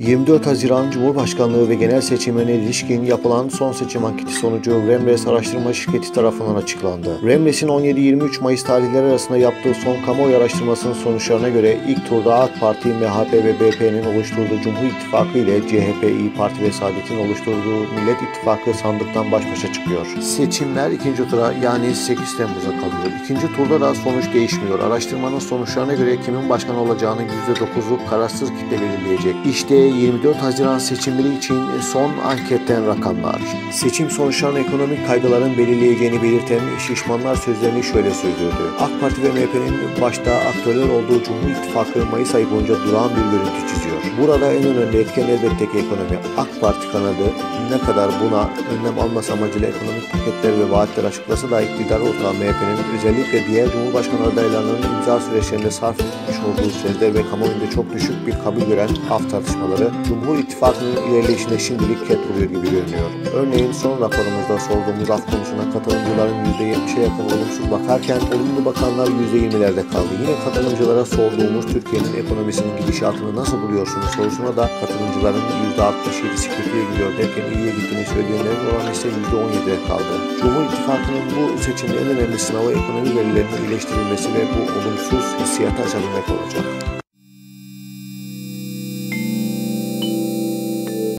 24 Haziran Cumhurbaşkanlığı ve genel seçimlerine ilişkin yapılan son seçim anketi sonucu Remres Araştırma Şirketi tarafından açıklandı. Remres'in 17-23 Mayıs tarihleri arasında yaptığı son kamuoyu araştırmasının sonuçlarına göre ilk turda AK Parti, MHP ve BP'nin oluşturduğu Cumhur İttifakı ile CHP, İyi Parti ve Saadet'in oluşturduğu Millet İttifakı sandıktan baş başa çıkıyor. Seçimler ikinci tura yani 8 Temmuz'a kalıyor. İkinci turda da sonuç değişmiyor. Araştırmanın sonuçlarına göre kimin başkan olacağını %9'luk kararsız kitle belirleyecek. İşte 24 Haziran seçimleri için son anketten rakamlar. Seçim sonuçlarının ekonomik kaygıların belirleyeceğini belirten şişmanlar sözlerini şöyle sürdürdü. AK Parti ve MHP'nin başta aktörler olduğu Cumhur İttifakı Mayıs ayı boyunca durağan bir görüntü çiziyor. Burada en önemli etken elbette ki ekonomi. AK Parti kanadı ne kadar buna önlem alması amacıyla ekonomik paketler ve vaatler açıklasa da iktidar ortağı MHP'nin özellikle diğer Cumhurbaşkanı adaylarının imza süreçlerinde sarf etmiş olduğu sözler ve kamuoyunda çok düşük bir kabul gören af tartışmaları Cumhur İttifakı'nın ilerleyişine şimdilik ket vuruyor gibi görünüyor. Örneğin son raporumuzda sorduğumuz af konusuna katılımcıların %70'e yakın olumsuz bakarken olumlu bakanlar %20'lerde kaldı. Yine katılımcılara sorduğumuz Türkiye'nin ekonomisinin gidişatını nasıl buluyorsunuz sorusuna da katılımcıların %67'si kötüye gidiyor derken iyiye gittiğini söyleyenlerin oranı ise %17'de kaldı. Cumhur İttifakı'nın bu seçimde en önemli sınavı ekonomi verilerinin iyileştirilmesi ve bu olumsuz hissiyatı aşabilmek olacak.